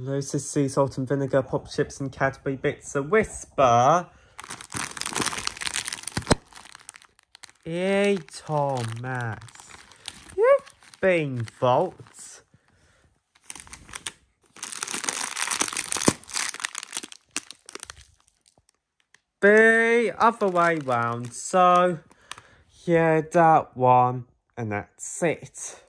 Lotus sea salt and vinegar, pop chips and Cadbury Bitsa Wispa. Hey, Thomas. You've been fault. B, other way round. So, yeah, that one. And that's it.